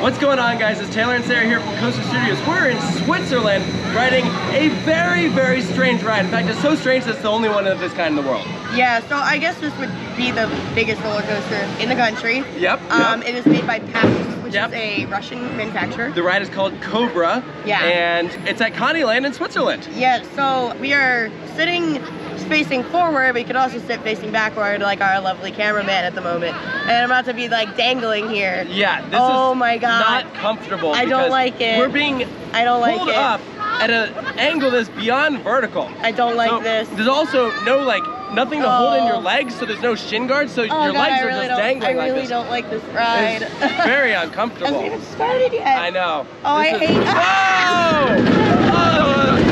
What's going on guys? It's Taylor and Sarah here from Coaster Studios. We're in Switzerland riding a very, very strange ride. In fact, it's so strange that it's the only one of this kind in the world. Yeah, so I guess this would be the biggest roller coaster in the country. Yep. Um, yep. It is made by PAX, which Yep. is a Russian manufacturer. The ride is called Cobra. Yeah. And it's at Connyland in Switzerland. Yeah, so we are sitting facing forward, but you could also sit facing backward like our lovely cameraman at the moment. And I'm about to be like dangling here. Yeah, this Oh is my God. not comfortable. I don't like it. We're being I don't like pulled it. up at an angle that's beyond vertical. I don't like So this. There's also no like nothing to hold in your Oh. legs, so there's no shin guards, so Oh your God, legs I are just dangling I really like this. don't like this ride. It's very uncomfortable. even started yet. I know. Oh, I is- hate- Whoa!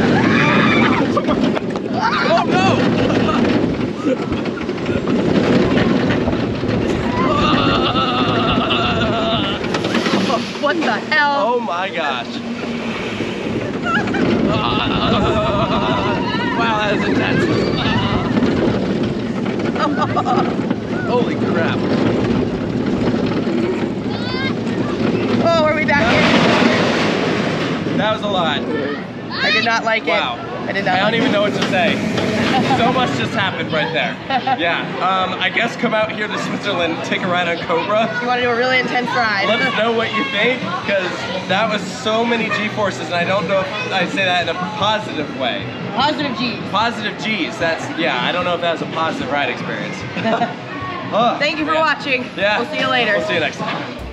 Oh! oh no! What the hell? Oh my gosh. wow, that is intense. Holy crap. Oh, are we back That was a lot. I did not like Wow. it. I did not I don't like even know what to say. So much just happened right there. Yeah. Um, I guess come out here to Switzerland, take a ride on Cobra. You want to do a really intense ride. Let us know what you think, because that was so many G-forces, and I don't know if I say that in a positive way. Positive G. Positive G's, that's, yeah, I don't know if that was a positive ride experience. Oh, Thank you for yeah. watching. Yeah. We'll see you later. We'll see you next time.